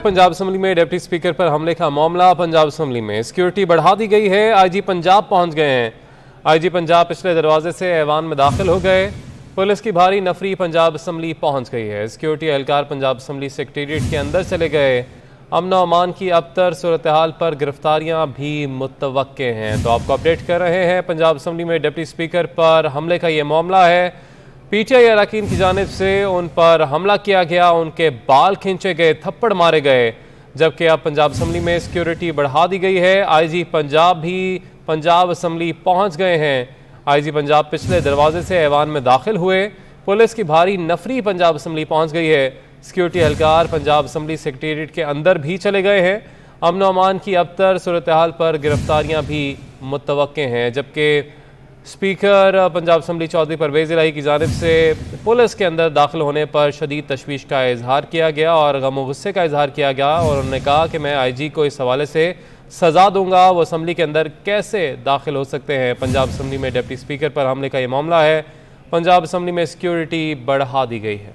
Punjab assembly में deputy speaker पर हमले का मामला, पंजाब असम्बली में सिक्योरिटी बढ़ा दी गई है। आईजी पंजाब पहुँच गए हैं। आईजी पंजाब पिछले दरवाजे से ऐवान में दाखिल हो गए। पुलिस की भारी नफरी पंजाब असम्बली पहुँच गई है। सिक्योरिटी एहलकार पंजाब असम्बली सेक्रेटरीट के अंदर चले गए। अमन अमान की अबतर सूरत हाल पर गिरफ्तारियाँ भी मुतव हैं। तो आपको अपडेट कर रहे हैं, पंजाब असम्बली में डिप्टी स्पीकर पर हमले का ये मामला है। पीटीआई अरकान की जानब से उन पर हमला किया गया, उनके बाल खींचे गए, थप्पड़ मारे गए, जबकि अब पंजाब असम्बली में सिक्योरिटी बढ़ा दी गई है। आईजी पंजाब भी पंजाब असम्बली पहुँच गए हैं। आईजी पंजाब पिछले दरवाजे से ऐवान में दाखिल हुए। पुलिस की भारी नफरी पंजाब असम्बली पहुँच गई है। सिक्योरिटी एहलकार पंजाब असम्बली सेक्रेटरीट के अंदर भी चले गए हैं। अमन अमान की अबतर सूरत हाल पर गिरफ्तारियाँ भी मुतव हैं, जबकि स्पीकर पंजाब असम्बली चौधरी परवेज इलाही की जानब से पुलिस के अंदर दाखिल होने पर शदीद तशवीश का इजहार किया गया और गम गुस्से का इजहार किया गया और उन्होंने कहा कि मैं आई जी को इस हवाले से सजा दूँगा। वो असम्बली के अंदर कैसे दाखिल हो सकते हैं? पंजाब असम्बली में डिप्टी स्पीकर पर हमले का ये मामला है। पंजाब असम्बली में सिक्योरिटी बढ़ा दी गई है।